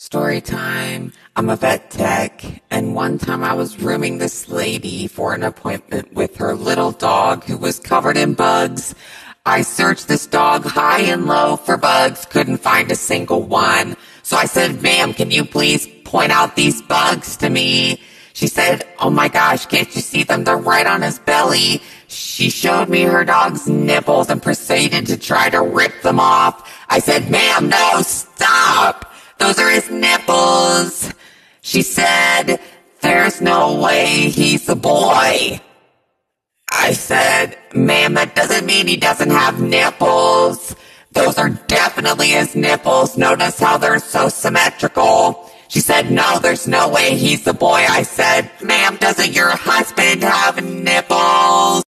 Story time. I'm a vet tech, and one time I was rooming this lady for an appointment with her little dog who was covered in bugs. I searched this dog high and low for bugs, couldn't find a single one. So I said, ma'am, can you please point out these bugs to me? She said, oh my gosh, can't you see them? They're right on his belly. She showed me her dog's nipples and proceeded to try to rip them off. I said, ma'am, no, stop. His nipples. She said, there's no way he's a boy. I said, ma'am, that doesn't mean he doesn't have nipples. Those are definitely his nipples. Notice how they're so symmetrical. She said, no, there's no way he's a boy. I said, ma'am, doesn't your husband have?